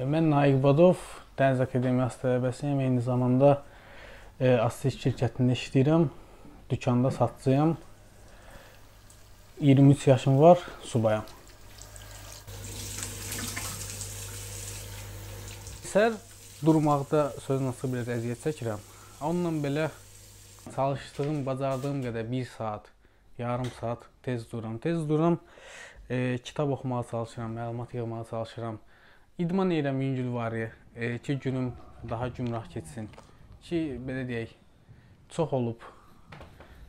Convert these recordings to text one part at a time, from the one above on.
Mən Naiq Badov, Dəniz Akademiyası tələbəsiyəm. Eyni zamanda e, Assiz şirkətində işləyirəm. Dükanda satıcıyam. 23 yaşım var, subayam. Sər durmaqda sözün açıq biraz əziyyət çəkirəm. Onunla belə çalışdığım, bacardığım qədər 1 saat, yarım saat tez dururam. Tez dururam, e, kitab oxumağa çalışıram, məlumat yığmağa çalışıram. İdman edirəm yüngül varı e, ki, günüm daha gümrah keçsin. Ki, belə deyək, çox olub.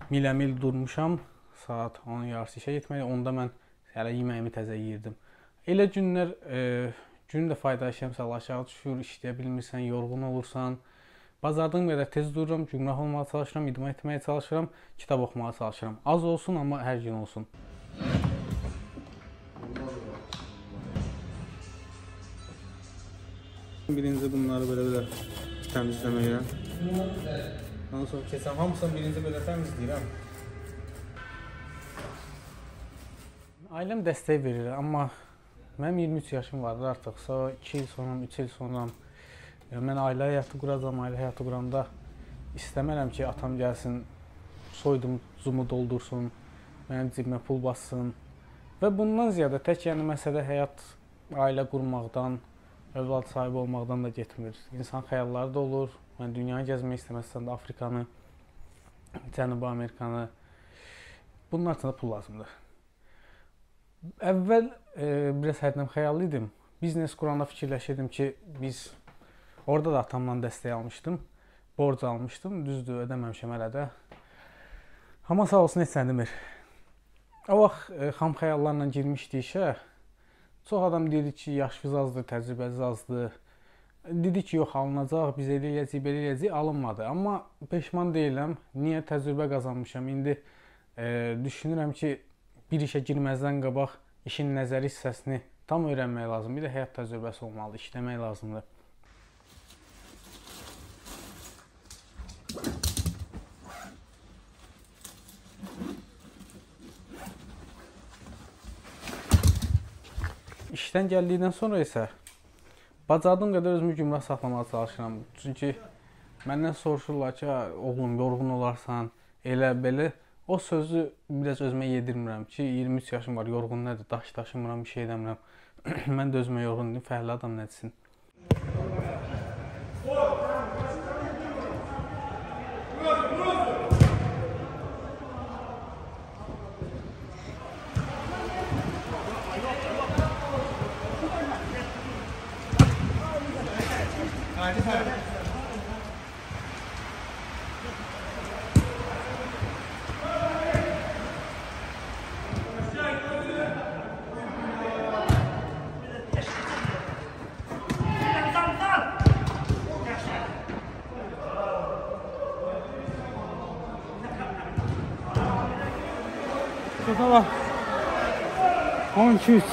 Miləmil durmuşam, saat 10 yarısı işə getməyə. Onda mən hələ yeməyimi təzə yeyirdim. Elə günlər e, gün də fayda işləmsə aşağı düşür, işləyə bilmirsən, yorğun olursan. Bazardığım qədər tez dururam, gümrah olmağa çalışıram, idman etməyə çalışıram, kitab oxumağa çalışıram. Az olsun, amma hər gün olsun. Birinci bunları belə belə təmizləməyə. Ondan sonra keçəm. Hamısını birinci belə təmizləyirəm. Ailəm dəstək verir, amma mənim 23 yaşım vardı artıq. Sonra 2 il sonra, 3 il sonra yəni mən ailə həyatı quracam, ailə həyatı quranda istəmərəm ki, atam gəlsin, soyduğumu doldursun, mənim cibimə pul bassın. Və bundan ziyadə tək yəni məsələ həyat, ailə qurmaqdan, övlad sahibi olmaqdan da getmir. İnsan xəyalları da olur. Mən dünyanı gəzmək istəməzsən də Afrikanı, Cənubi Amerikanı. Bunun üçün də pul lazımdır. Əvvəl e, biraz həddən xəyallı idim. Biznes quranda fikirləşirdim ki, biz orada da atamdan dəstək almışdım. Borc almışdım. Düzdür, ödəməmişəm hələ də. Amma sağ olsun heç nə demir. O vaxt e, xam xəyallarla girmişdik işə. Çox adam dedi ki, yaşınız azdır, təcrübəniz azdır. Dedi ki, yox alınacaq, biz elə eləyəcəyik, belə eləyəcəyik, alınmadı. Amma peşman deyiləm. Niyə təcrübə qazanmışam? İndi e, düşünürəm ki, bir işə girməzdən qabaq işin nəzəri hissəsini tam öyrənmək lazımdır. Bir də həyat təcrübəsi olmalıdır, işləmək lazımdır. İşdən gəldikdən sonra isə bacardığım qədər özümü gümrah saxlamağa çalışıram. Çünki məndən soruşurlar ki, oğlum yorğun olarsan, elə belə o sözü biraz özümə yedirmirəm ki, 23 yaşım var, yorğun nədir? Daş daşımıram, bir şey eləmirəm. mən də özümə yorğun deyim, fəhlə adam nə desin? Şurada var. 12 3.